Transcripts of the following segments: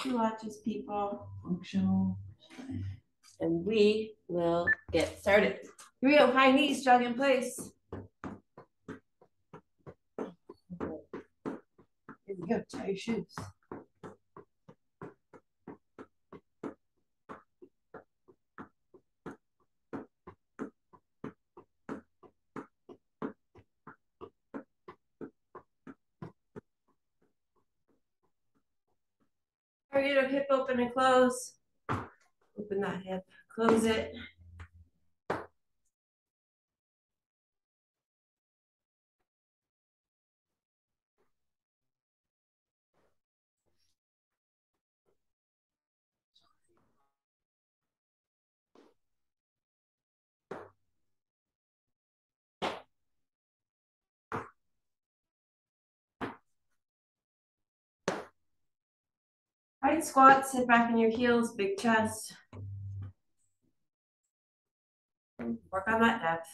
She watches people. Functional. And we will get started. Here we go, high knees, jog in place. Here we go, tie your shoes. Target of hip open and close. Open that hip, close it. Squat, sit back in your heels, big chest. Work on that depth.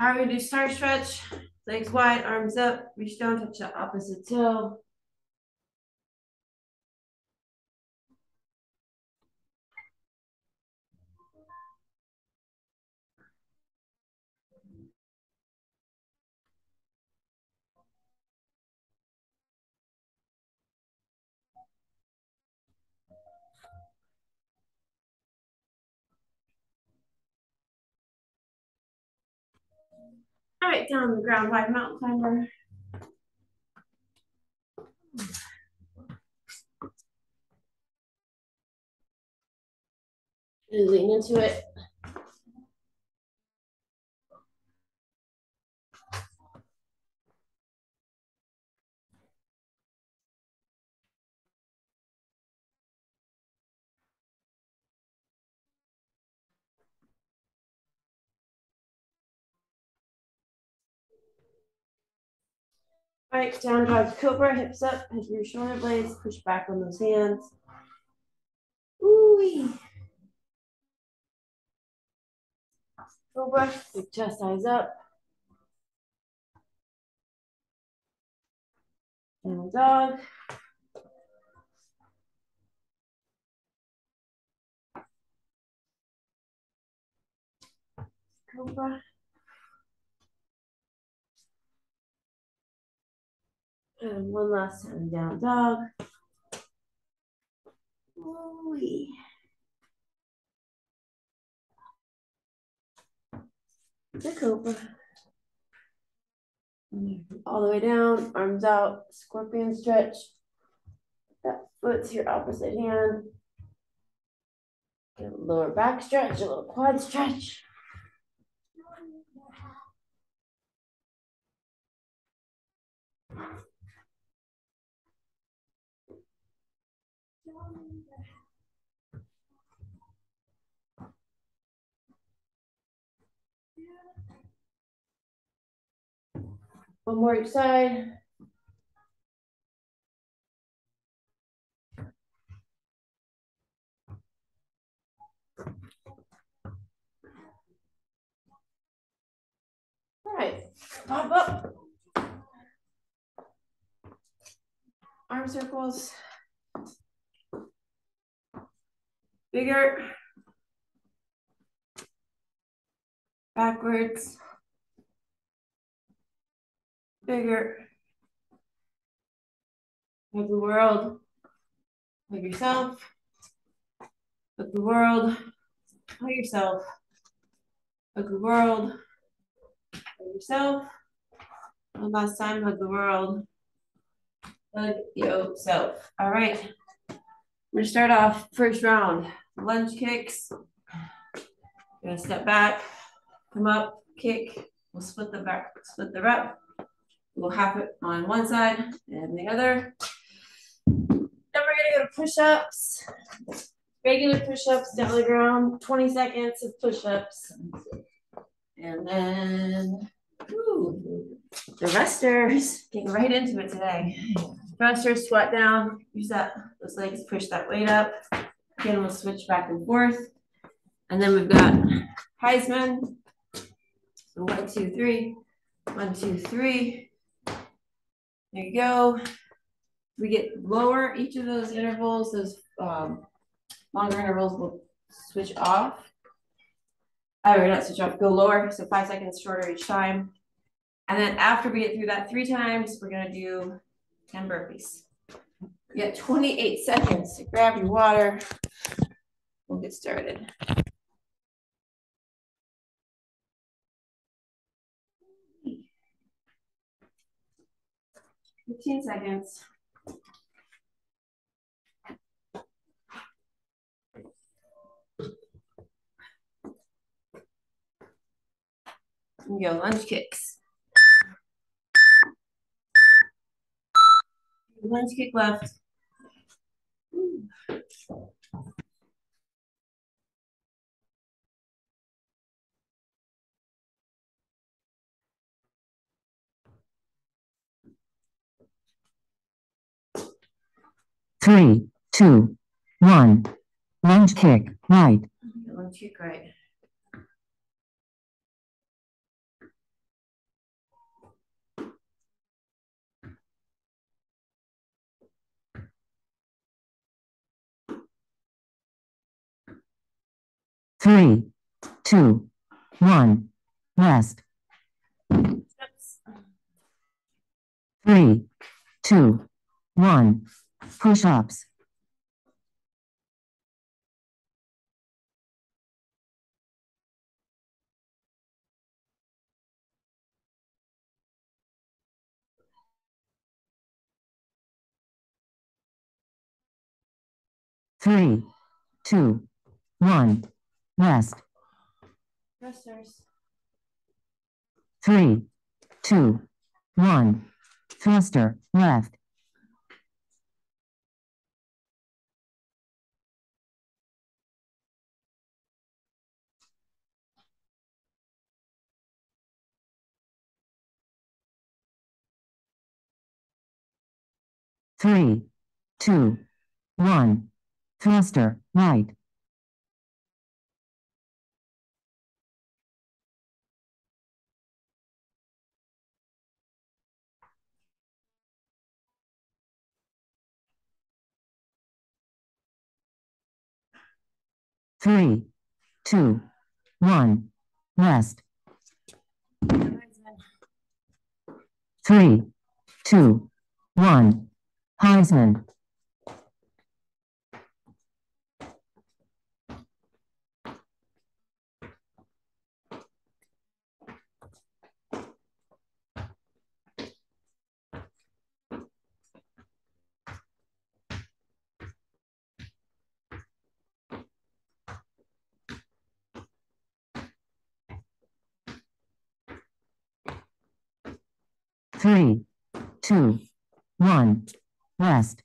Right, we do start stretch, legs wide, arms up, reach down, touch the opposite toe. All right, down on the ground, wide mountain climber. Lean into it. Right, down dog cobra, hips up, hip your shoulder blades, push back on those hands. Ooh. Cobra, big chest, eyes up. And dog. Cobra. And one last time down dog. Ooh. The cobra. All the way down, arms out, scorpion stretch. That foot's your opposite hand. Get a lower back stretch, a little quad stretch. One more each side. All right, pop up. Arm circles. Bigger. Backwards. Bigger. Hug the world. Hug yourself. Hug the world. Hug yourself. Hug the world. Hug yourself. One last time, hug the world. Hug yourself. All right. We're gonna start off first round. Lunge kicks. Gonna step back, come up, kick. We'll split the back, split the rep. We'll half it on one side and the other. Then we're gonna go to push-ups. regular push-ups down the ground, 20 seconds of push-ups. And then the thrusters, getting right into it today. Thrusters, squat down, use that those legs, push that weight up. Again, we'll switch back and forth. And then we've got Heisman. So one, two, three. One, two, three. There you go. We get lower each of those intervals, those um, longer intervals will switch off. I or not switch off, go lower, so five seconds shorter each time. And then after we get through that three times, we're gonna do 10 burpees. You got 28 seconds to grab your water. We'll get started. Fifteen seconds. And go lunge kicks. Lunge kick left. Three, two, one. Lunge kick, right. Lunge kick right. Three, two, one. Rest. Three, two, one. Push ups. Three, two, one. Rest. Thrusters. Three, two, one. Thruster, left. Three, two, one. Thruster, right. Three, two, one. Rest. Three, two, one. Heisman. Three, two, one. Rest.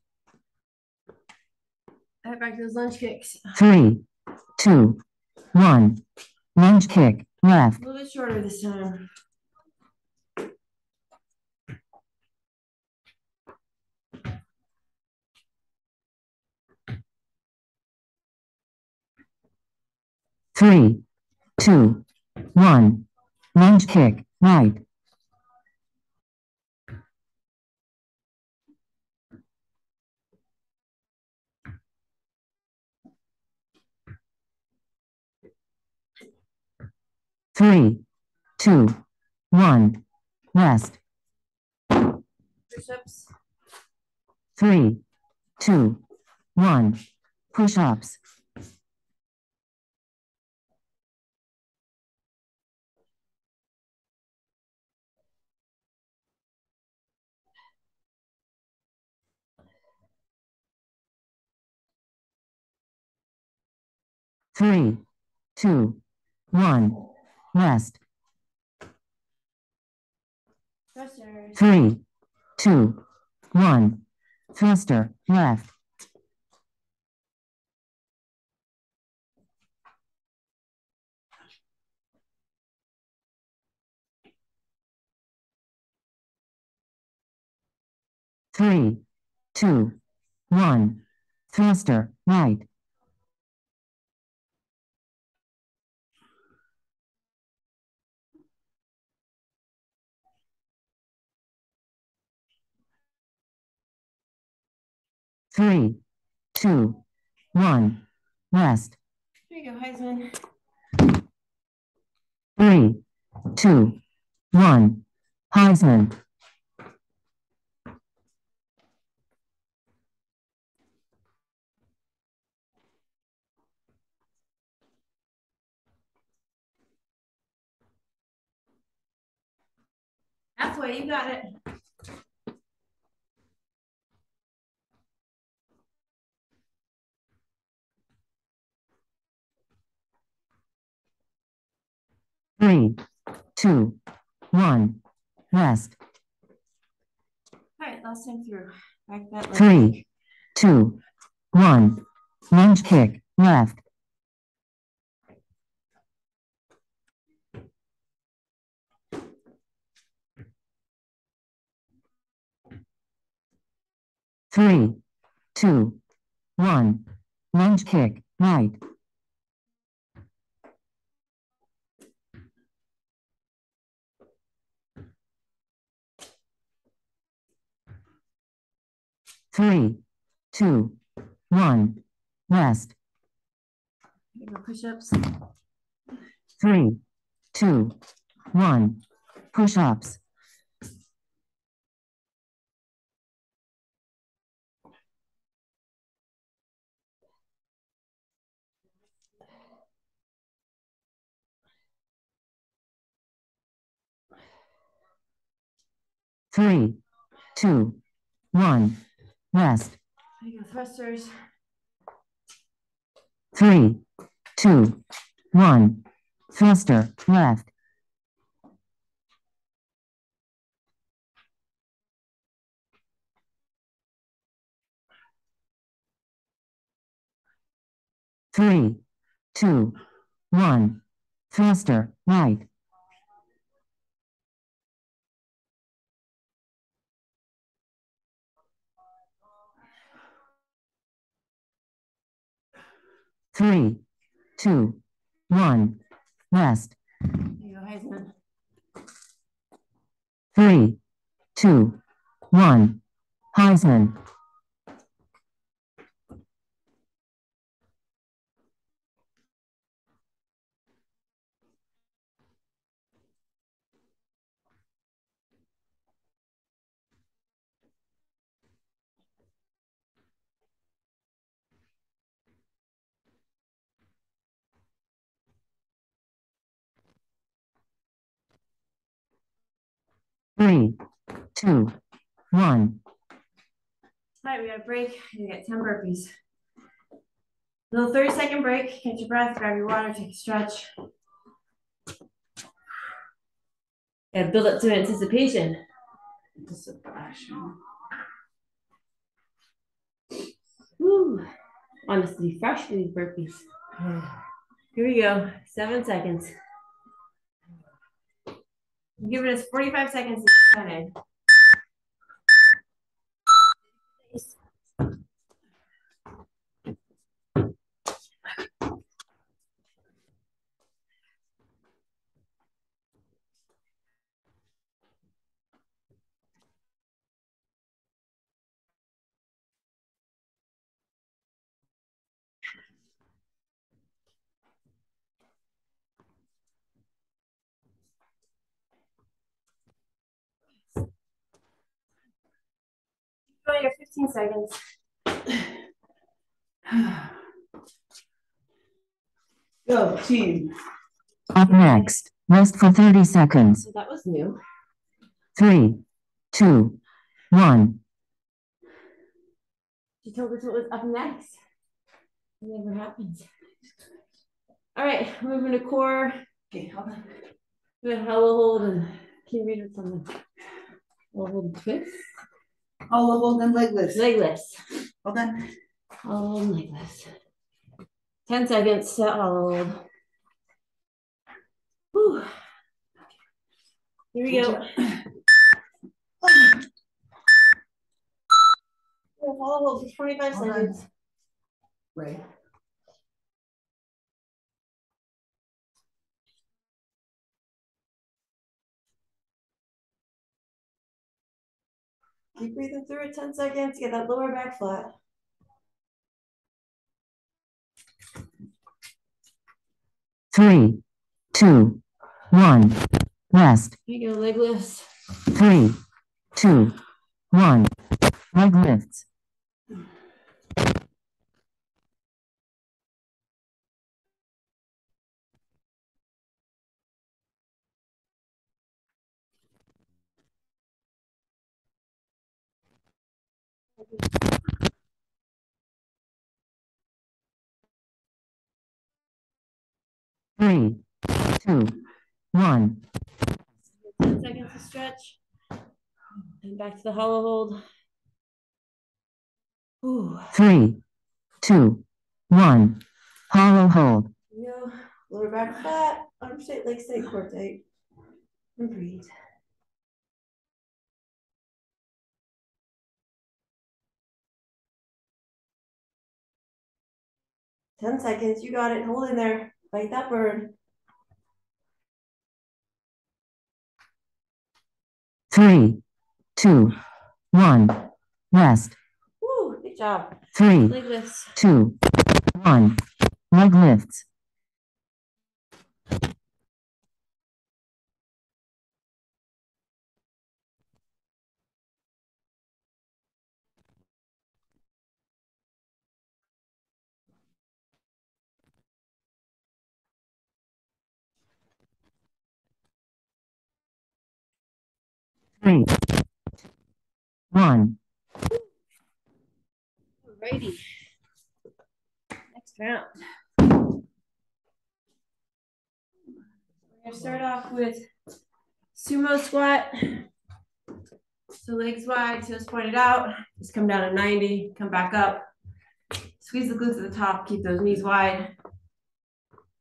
All right, back to those lunge kicks. Three, two, one. Lunge kick, left. A little bit shorter this time. Three, two, one. Lunge kick, right. Three, two, one. Rest. Push-ups. Three, two, one. Push ups. Three, two, one. Rest. Three, two, one. Thruster, left. Three, two, one. Thruster, right. Three, two, one. Rest. There you go, Heisman. Three, two, one. Heisman. Halfway, you got it. Three, two, one. Rest. All right, last time through. Back that leg. Three, two, one. Lunge kick, left. Three, two, one. Lunge kick, right. Three, two, one. Rest. Here you go, push-ups. Three, two, one. Push ups. Three, two, one. Rest. There you go, thrusters. Three, two, one. Thruster, left. Three, two, one. Thruster, right. Three, two, one. Rest. There you go, Three, two, one. Heisman. Three, two, one. All right, we got a break. You get 10 burpees. A Little 30 second break. Catch your breath, grab your water, take a stretch. And build up to anticipation. Anticipation. Woo. Be fresh for these burpees. Here we go. Seven seconds. I'm giving us 45 seconds to get started. Go your 15 seconds. Go, team. Up next. Rest for 30 seconds. So that was new. Three, two, one. She told us what was up next. It never happens. All right, moving to core. Okay, hold on. We got hollow hold and can you read it from the hollow hold twist? Hollow hold and leg lifts. Leg lifts. Hold on. Hollow hold and leg lifts. 10 seconds to hollow hold. Whew. Here we go. Hold for twenty-five Hold on. seconds. Right. Keep breathing through it, ten seconds, get that lower back flat. Three, two, one. Rest. Here you go, leg lifts. Three, two, one. Leg lifts. Three, two, one. Ten seconds to stretch. And back to the hollow hold. Ooh, Three, two, one. Hollow hold. here you go, lower back flat, arm straight, leg straight, core tight. And breathe. Ten seconds, you got it, hold in there, fight that burn. Three, two, one. Rest. Woo, good job. Three, Leg lifts. two, one. Leg lifts. Three, one. Alrighty. Next round. We're gonna start off with sumo squat. So legs wide, toes pointed out, just come down to ninety, come back up. Squeeze the glutes at the top, keep those knees wide.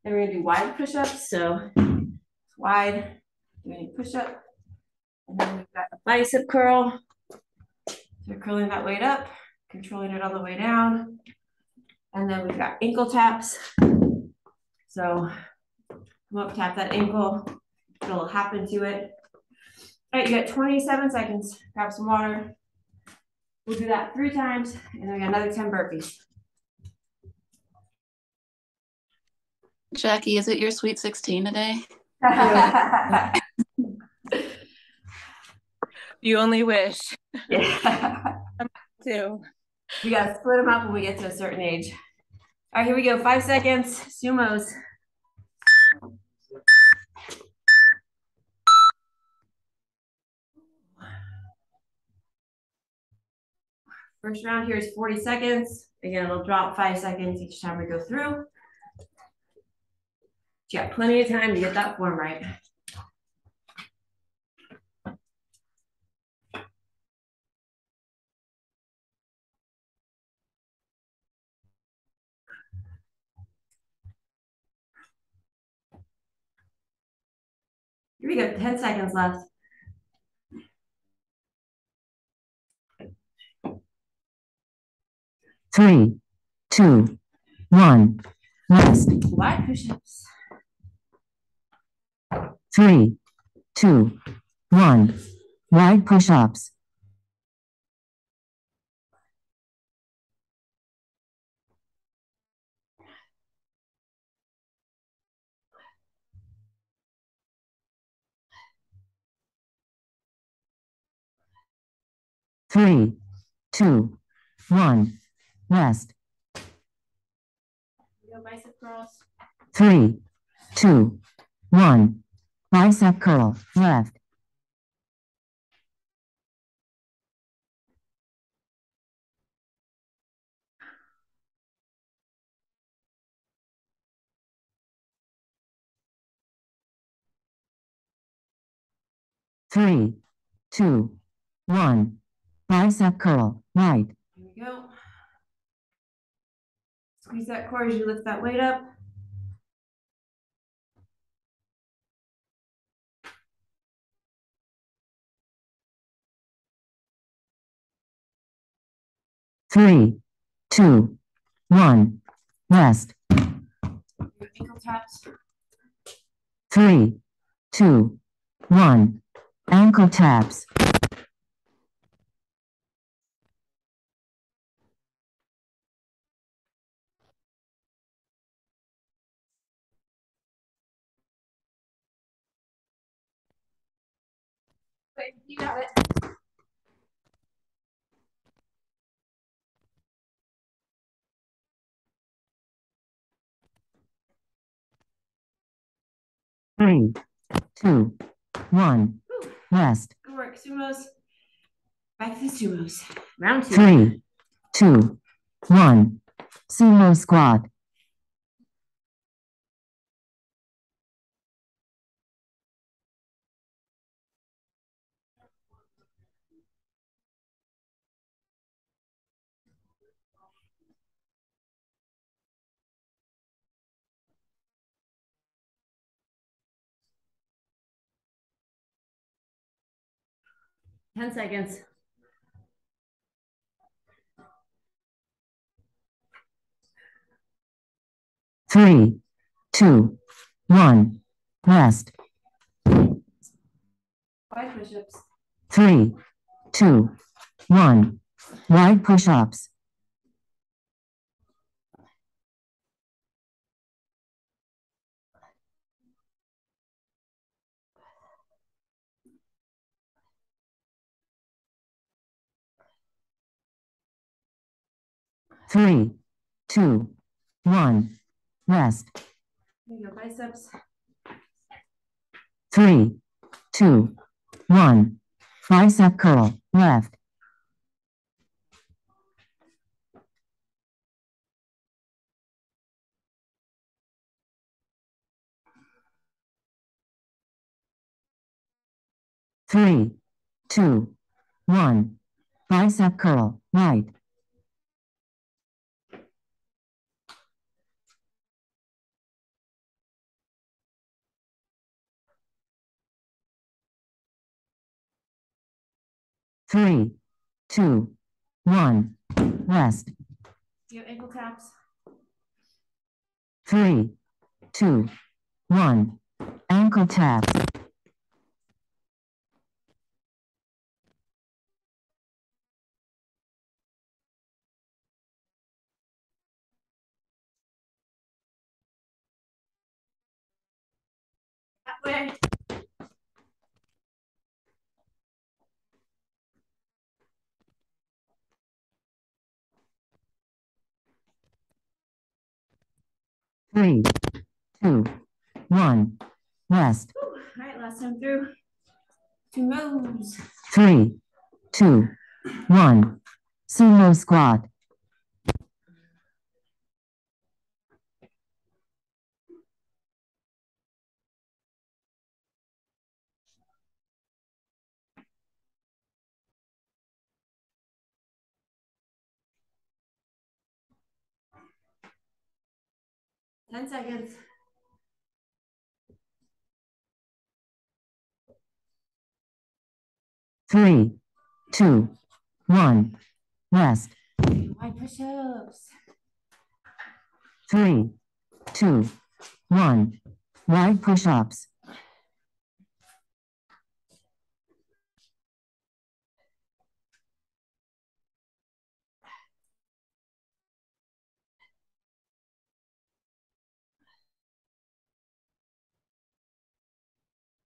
Then we're gonna do wide push-ups, so wide, doing a push-up. And then we've got a bicep curl. So we're curling that weight up controlling it all the way down. And then we've got ankle taps. So come up, tap that ankle, put a little hop into it. All right, you got 27 seconds. Grab some water. We'll do that three times, and then we got another 10 burpees. Jackie, is it your sweet 16 today? You only wish yeah. to. We gotta split them up when we get to a certain age. All right, here we go. Five seconds. Sumos. First round here is 40 seconds. Again, it'll drop five seconds each time we go through. You got plenty of time to get that form right. Here we go, 10 seconds left. Three, two, one. Rest. Wide push-ups. Three, two, one. Wide push-ups. Three, two, one. Rest. Here we go, bicep curls. Three, two, one. Bicep curl, left. Three, two, one. Bicep curl, right. Here we go. Squeeze that core as you lift that weight up. Three, two, one, rest. Ankle taps. Three, two, one, ankle taps. You got it. Three, two, one, Whew. rest. Good work, sumos. Back to the sumos. Round two. Three, two, one, sumo squat. Ten seconds. Three, two, one, rest. Five push-ups. Three, two, one, wide push-ups. Three, two, one, rest. There you go, biceps. Three, two, one, bicep curl, left. Three, two, one, bicep curl, right. Three, two, one, rest. Your ankle taps. Three, two, one, ankle taps. That way. Three, two, one, rest. Whew. All right, last time through. Two moves. Three, two, one, sumo squat. Ten seconds. Three, two, one, rest. Wide push-ups. Three, two, one, wide push-ups.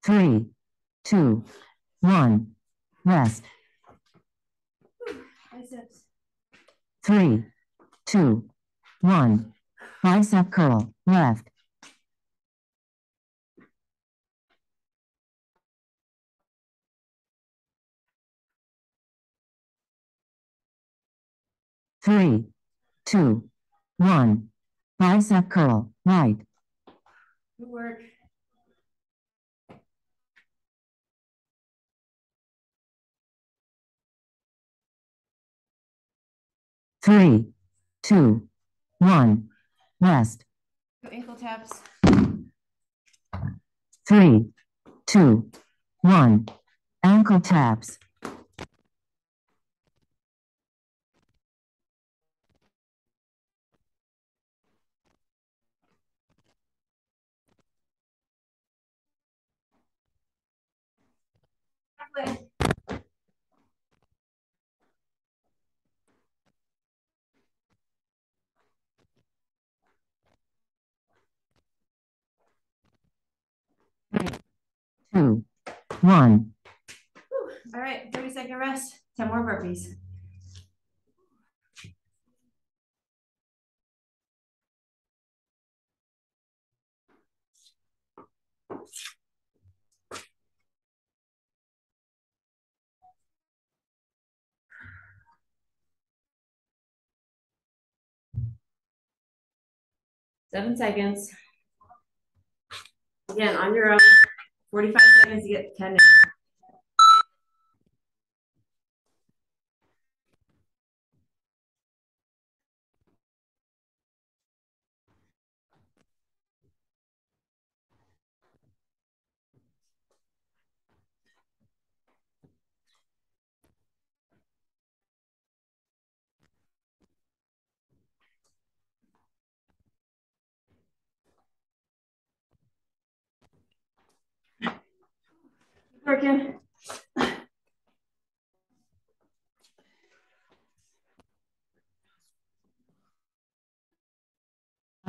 Three, two, one, rest. Biceps. Three, two, one, bicep curl, left. Three, two, one, bicep curl, right. Good work. Three, two, one, rest. Ankle taps. Three, two, one, ankle taps. way. Two, one. All right, thirty second rest, ten more burpees. Seven seconds. Again, on your own, forty-five seconds to get ten in. Working. Up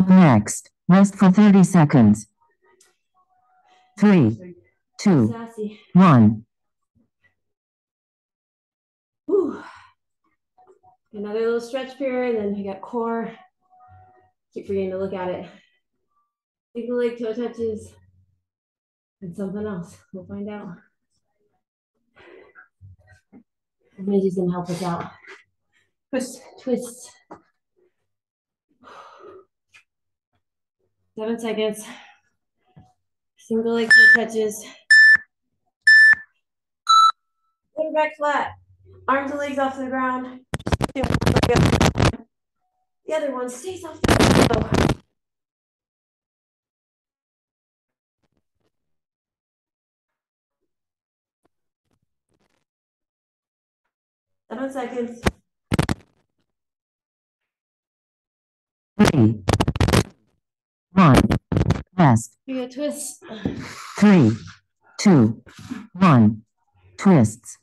Next, rest for thirty seconds. Three, two, Sassy. one. Whew. Another little stretch here, and then you got core. Keep forgetting to look at it. Single leg toe touches. And something else. We'll find out. Minji's gonna help us out. Twist, twist. Seven seconds. Single leg touches. Put it back flat. Arms and legs off the ground. The other one stays off the ground. Seven seconds. Three, one. Rest. You get twist. Three, two, one. Twists.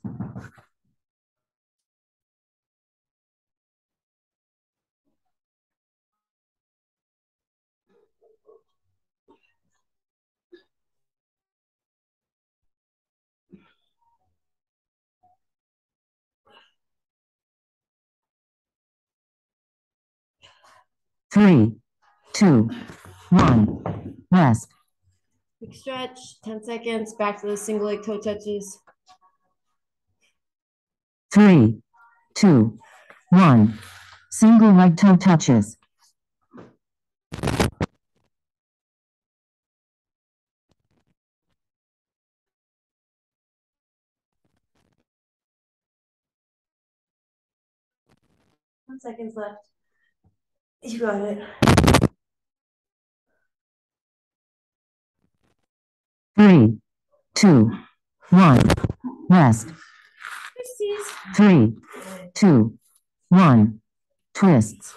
Three, two, one. Rest. Quick stretch. 10 seconds. Back to the single leg toe touches. Three, two, one. Single leg toe touches. One seconds left. You got it. Three, two, one. Rest. Twisties. Three, two, one. Twists.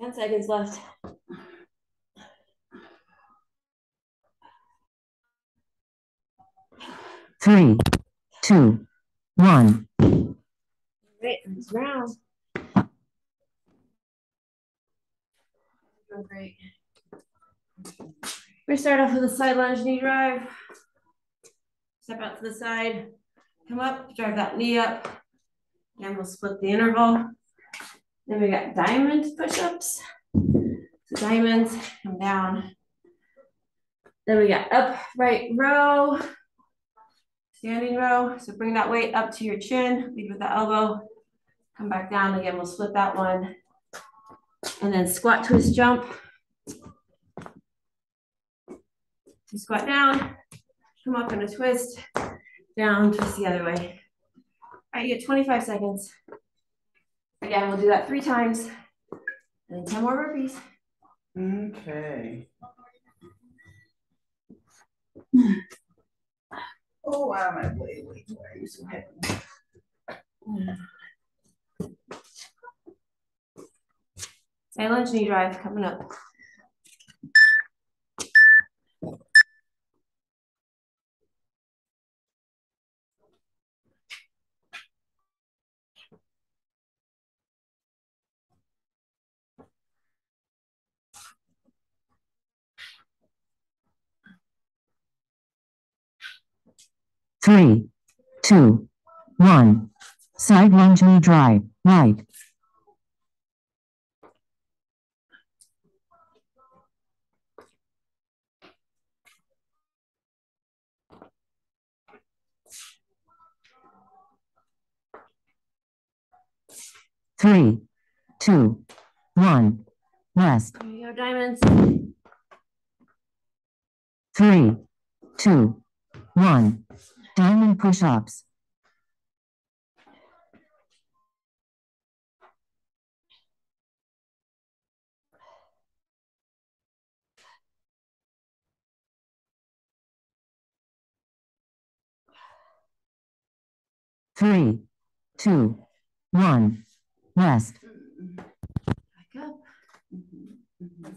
Ten seconds left. Three, two, one. Great, next round. Doing great. We start off with a side lunge knee drive. Step out to the side, come up, drive that knee up. And we'll split the interval. Then we got diamond push-ups. So diamonds, come down. Then we got upright row. Standing row, so bring that weight up to your chin, lead with the elbow. Come back down again, we'll split that one. And then squat, twist, jump. So squat down, come up in a twist, down, twist the other way. All right, you get 25 seconds. Again, we'll do that three times. And then 10 more burpees. Okay. Oh, wow, my way, wait, why are you so heavy? Silent knee drive coming up. Three, two, one. Side lunge knee drive, right. Three, two, one. Rest. There you go, diamonds. Three, two, one. Diamond push-ups. Three, two, one. Rest. Back up.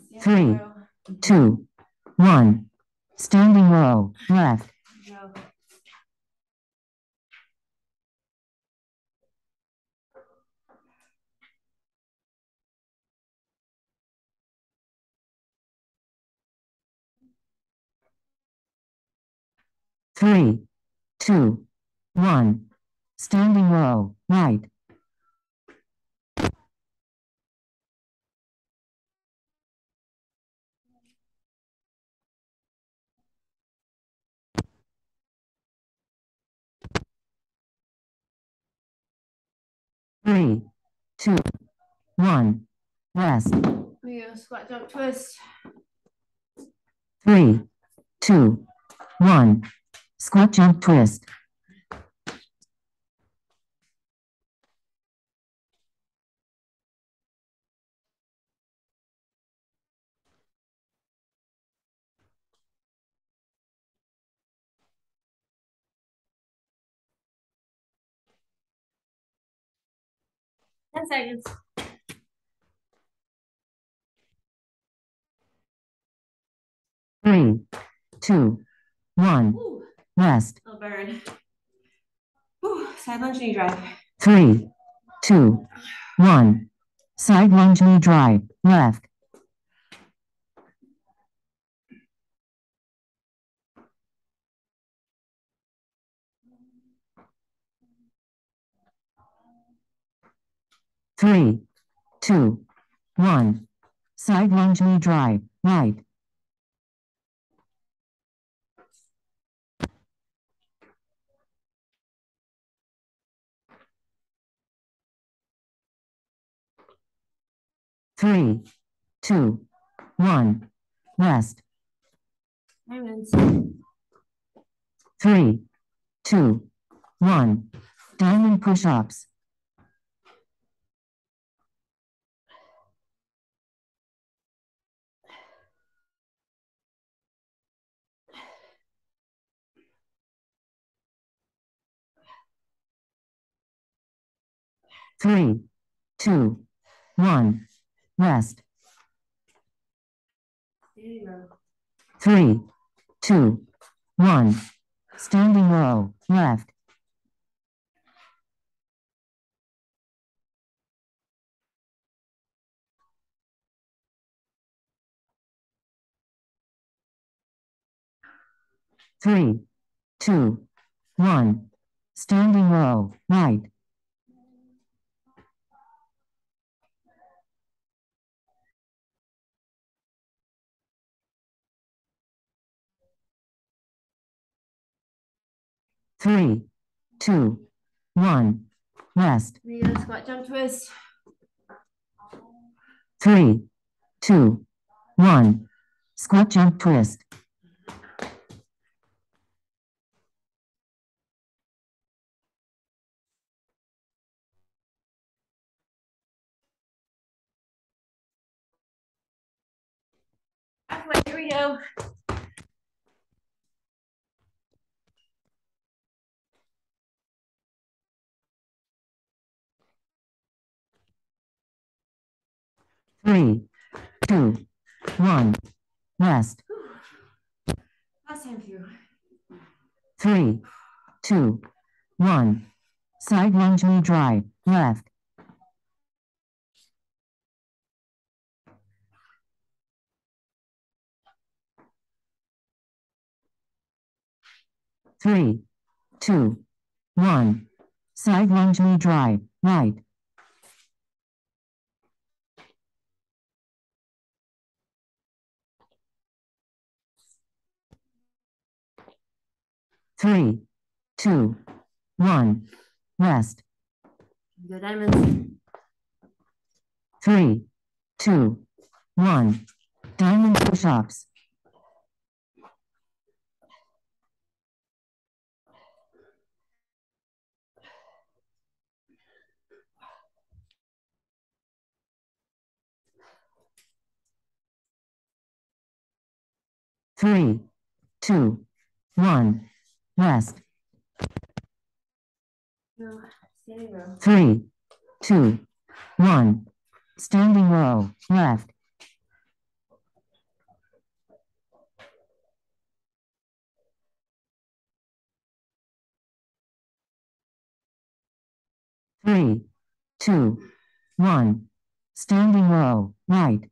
Stand Three. Two, one. Standing row, left. Go. Three, two, one. Standing row, right. Three, two, one. Rest. Go, squat jump twist. Three, two, one. Squat jump twist. Ten seconds. Three, two, one. Ooh, Rest. little burn. Ooh, side lunge knee drive. Three, two, one. Side lunge knee drive, left. Three, two, one. Side lunge knee drive, right. Three, two, one. Rest. Three, two, one. Diamond push-ups. Three, two, one. Rest. Three, two, one. Standing row, left. Three, two, one. Standing row, right. Three, two, one. Rest. Go, squat jump twist. Three, two, one. Squat jump twist. Here we go. Three, two, one, rest. Last. Three, two, one. Side lunge knee drive, left. Three, two, one. Side lunge knee drive, right. Three, two, one. Rest. Go diamonds. Three, two, one. Diamond push-ups. Three, two, one. Rest. No. Three, two, one. Standing row, left. Three, two, one. Standing row, right.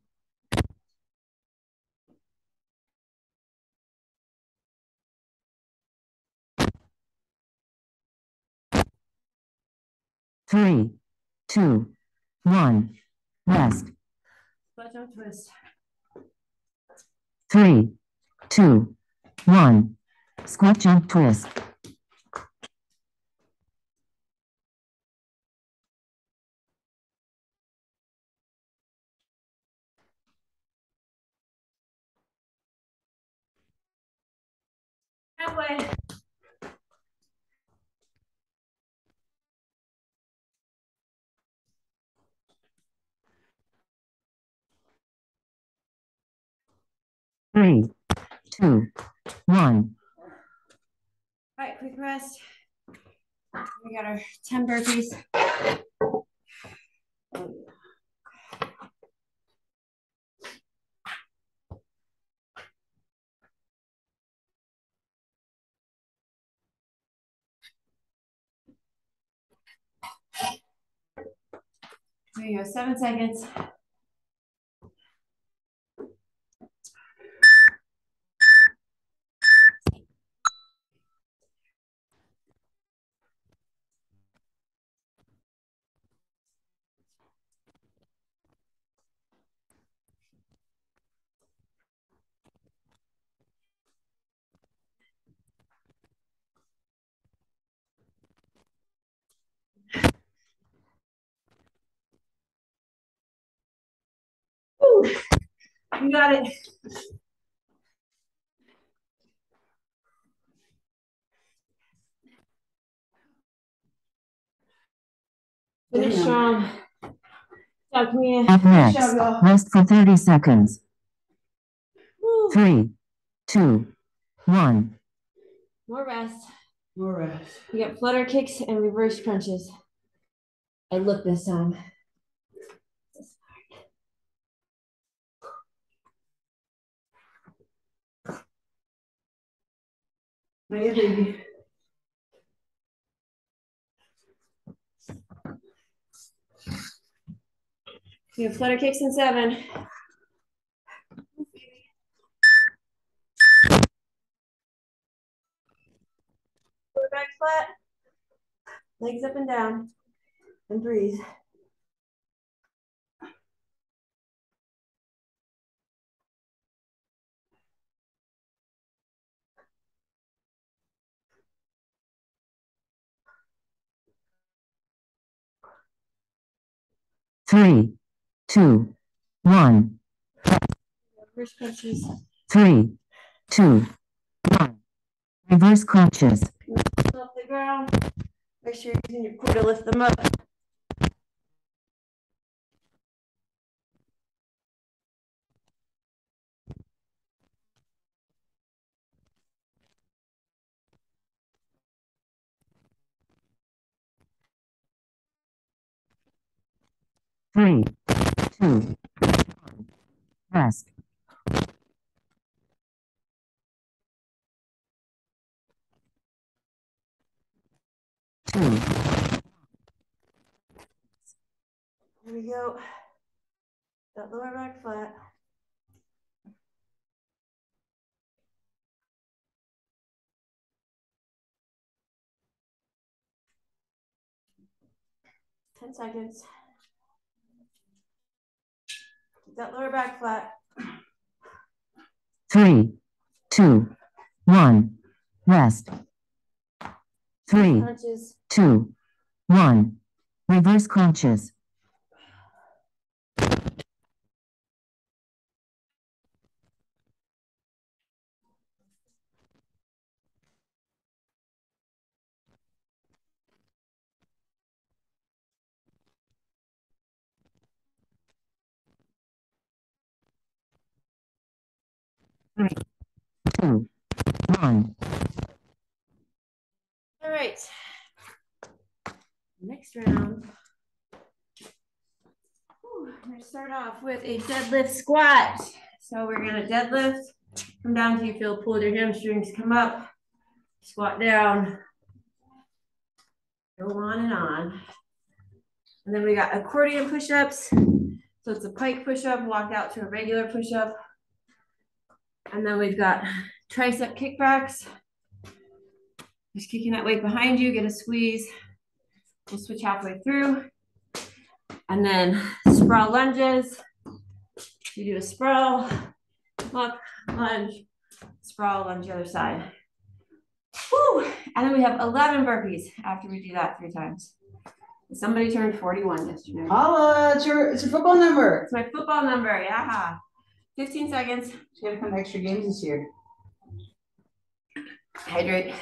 Three, two, one. Rest. Squat jump twist. Three, two, one. Squat jump twist. Halfway. Three, two, one. All right, quick rest. We got our ten burpees. There you go, seven seconds. Woo. You got it. Finish strong. Stop, Camilla. Up next, rest for 30 seconds. Woo. Three, two, one. More rest. More rest. We got flutter kicks and reverse crunches. I look this time. Baby. We have flutter kicks in seven. Back flat. Legs up and down. And breathe. Three, two, one. Reverse crunches. Three, two, one. Reverse crunches. Off the ground. Make sure you're using your core to lift them up. Three, two, rest. Two, Here we go. That lower back flat. Ten seconds. That lower back flat. three, two, one, rest. Three, two, one, reverse crunches. All right. Next round. I'm gonna start off with a deadlift squat. So we're gonna deadlift, come down to you feel, pull your hamstrings, come up, squat down. Go on and on. And then we got accordion push-ups. So it's a pike push-up, walk out to a regular push-up. And then we've got tricep kickbacks. Just kicking that weight behind you, get a squeeze. We'll switch halfway through. And then sprawl lunges. You do a sprawl, look, lunge, sprawl, lunge the other side. Whew. And then we have 11 burpees after we do that three times. Somebody turned 41 yesterday. Holla, it's your, it's your football number. It's my football number, yeah. 15 seconds, She's gotta come to extra games this year. hydrate.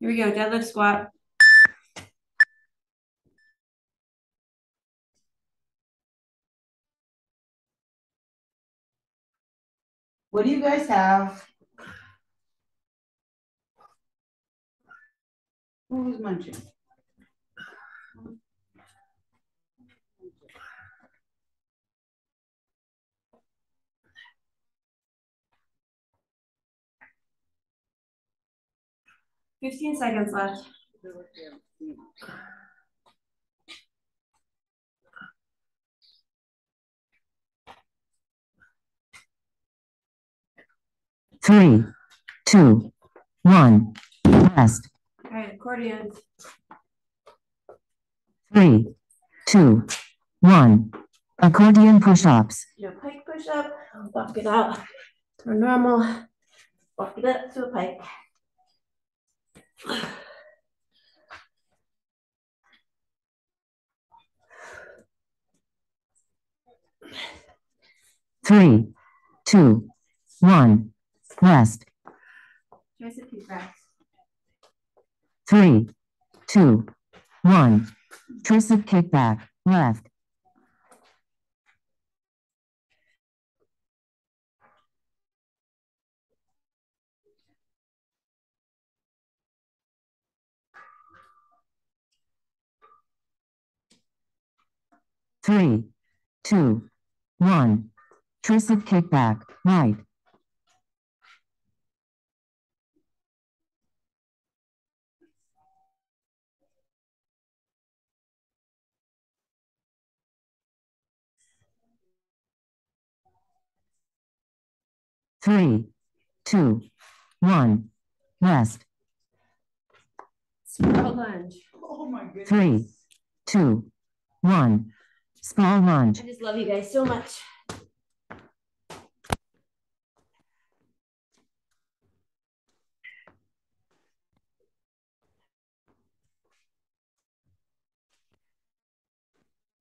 Here we go, deadlift squat. What do you guys have? Who's munching? Fifteen seconds left. Three, two, one, rest. All right, accordions. Three, two, one, accordion push-ups. A pike push up, walk it out to a normal, walk it up to a pike. Three, two, one, rest. Tricep kickbacks. Three, two, one, tricep kickback, left. Three, two, one, tricep kickback, right. Three, two, one, rest. Sprawl lunge. Oh my goodness. Three. Two, one, sprawl lunge. I just love you guys so much.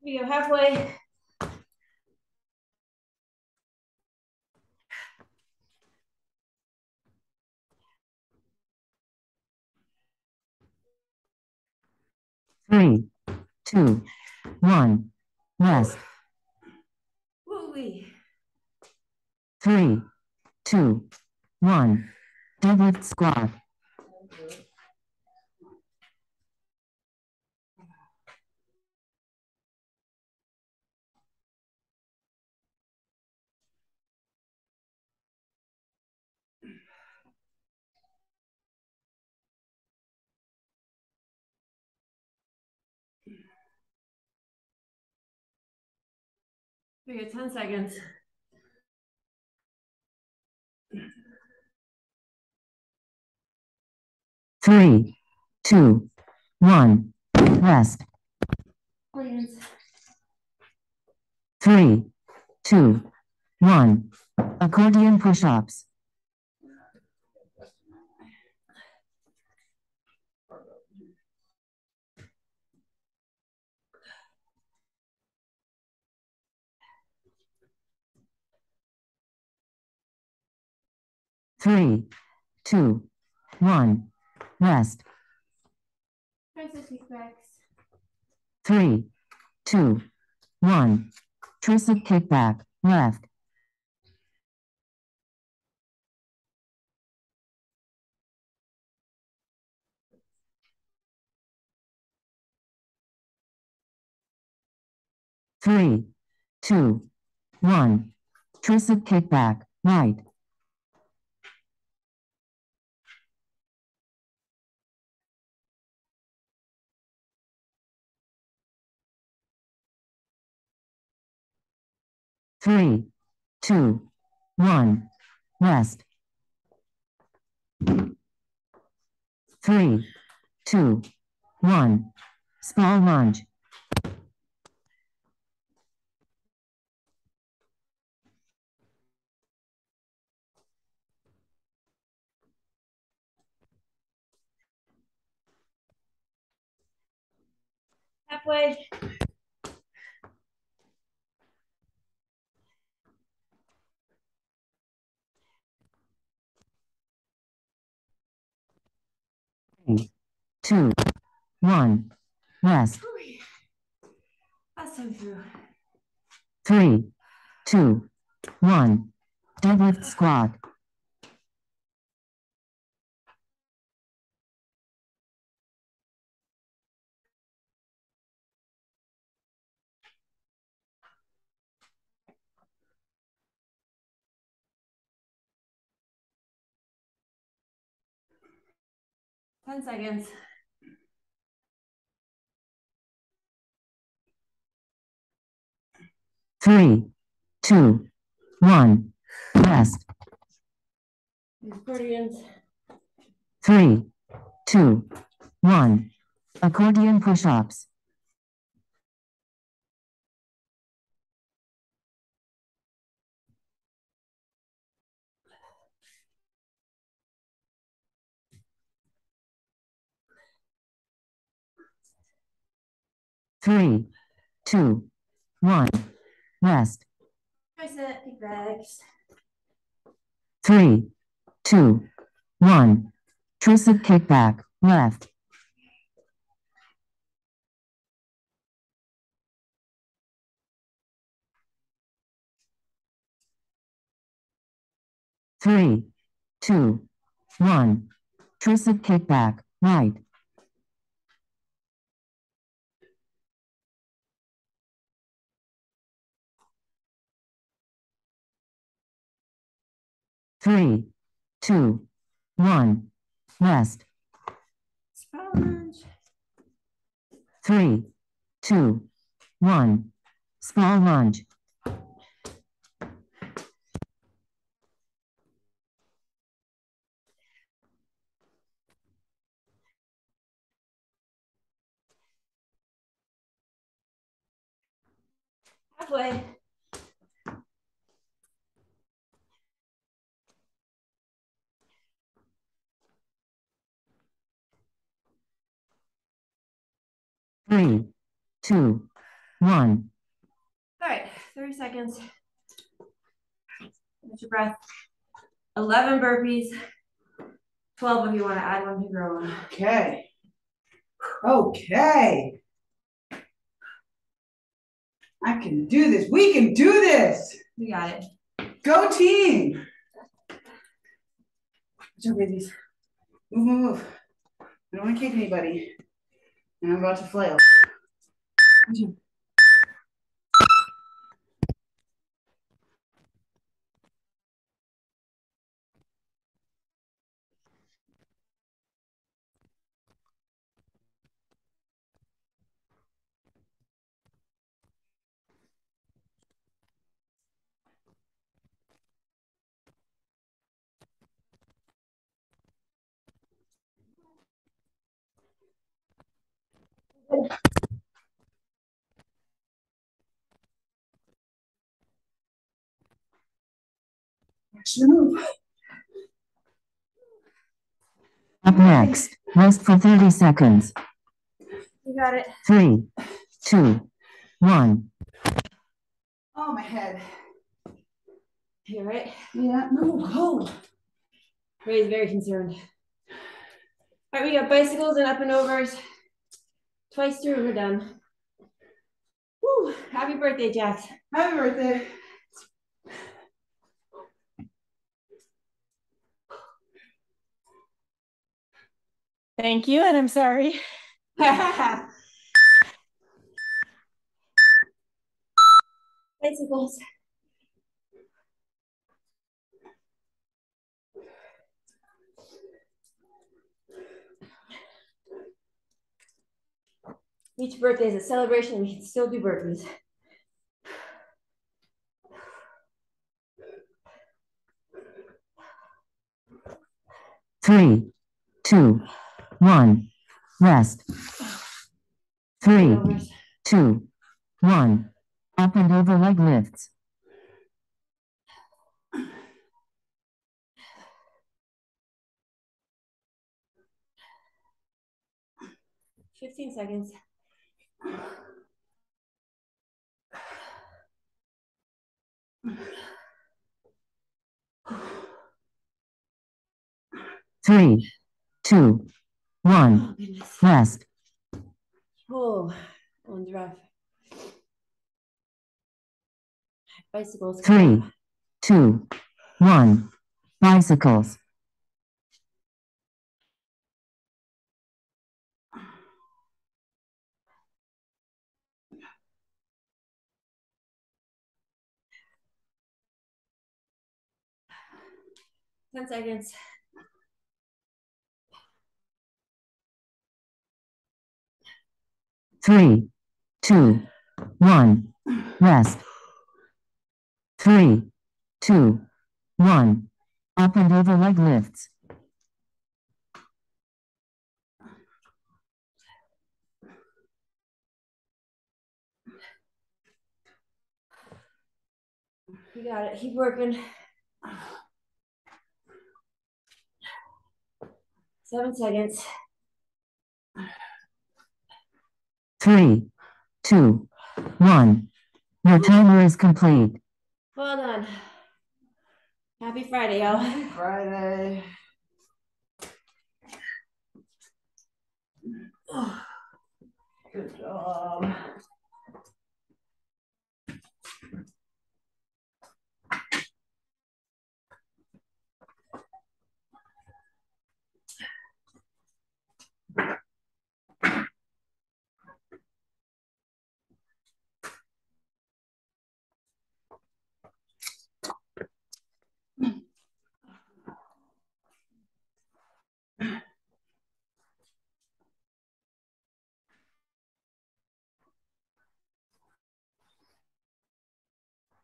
We go halfway. Three, two, one, rest. Woo-wee. Three, two, one, deadlift squat. Okay, ten seconds. Three, two, one, rest. Please. Three, two, one. Accordion push-ups. Three, two, one. Rest. Tricep kickbacks. Three, two, one. Tricep kickback, left. Three, two, one. Tricep kickback, right. Three, two, one. Rest. Three, two, one. Sprawl lunge. Halfway. Two, one. Rest. Three, two, one. Deadlift squat. Ten seconds. Three, two, one. Rest. Accordions. Three, two, one. Accordion push-ups. Three, two, one. Rest. Three, two, one. Tricep kickback, left. Three, two, one. Tricep kickback, right. Three, two, one. Rest. Lunge. Three, two, one. Sprawl lunge. Halfway. Three, two, one. All right, thirty seconds. Get your breath. Eleven burpees. Twelve if you want to add one to your own. Okay. Okay. I can do this. We can do this. You got it. Go team. Jump babies. Move, move, move. I don't want to kick anybody. And I'm about to flail. Mm-hmm. Up next, rest for 30 seconds. You got it. Three, two, one. Oh, my head. Hear it? Yeah, no, cold. Ray's very concerned. All right, we got bicycles and up and overs. Twice through, we're done. Woo! Happy birthday, Jax. Happy birthday. Thank you, and I'm sorry. Bicycles. Each birthday is a celebration, and we can still do burpees. Three, two, one. Rest. Three, two, one. Up and over leg lifts. Fifteen seconds. Three, two, one. Oh. Rest. Oh, that one's rough. Bicycles. Three, two, one. Bicycles. Ten seconds. Three, two, one. Rest. Three, two, one. Up and over leg lifts. You got it. Keep working. Seven seconds. Three, two, one. Your timer is complete. Well done. Happy Friday, y'all. Happy Friday. Good job.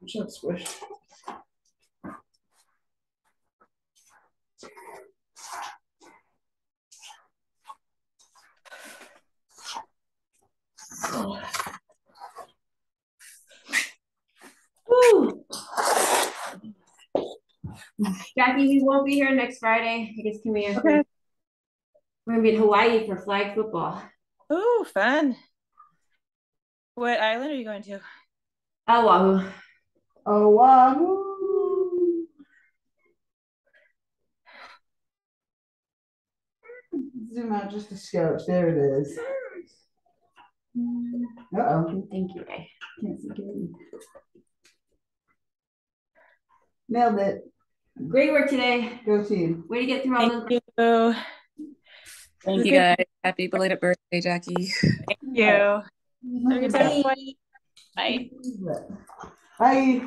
Shut squish. Woo. Jackie, we won't be here next Friday. I guess Camille. Okay. We're gonna be in Hawaii for flag football. Ooh, fun. What island are you going to? Oahu. Oh, wow. Zoom out just a scotch. There it is. Uh-oh. Thank you, Ray. Can't see Katie. Nailed it. Great work today. Go team. Way to get through all Thank the. you. Thank you Okay. guys. Happy belated birthday, Jackie. Thank you. Have a good time. Bye. Bye.